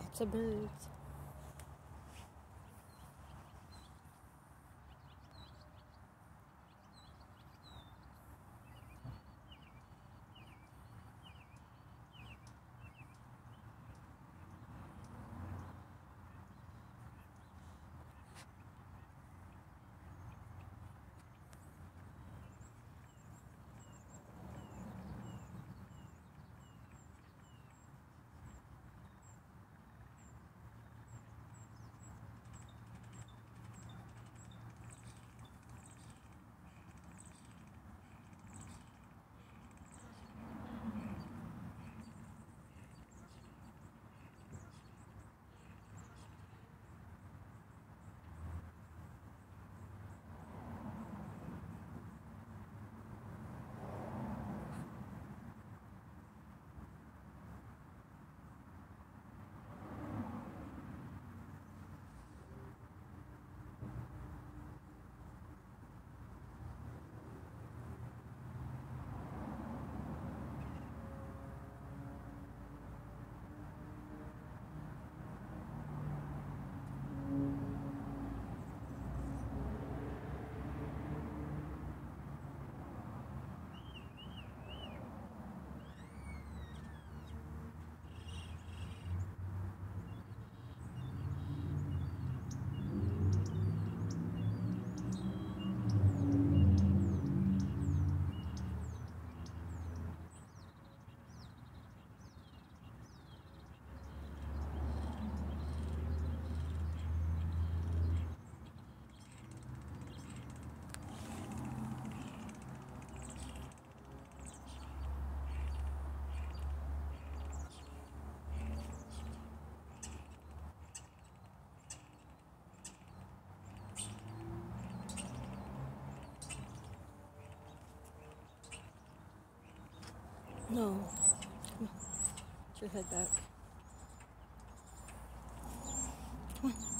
It's. No. Come on. Get your head back. Come on.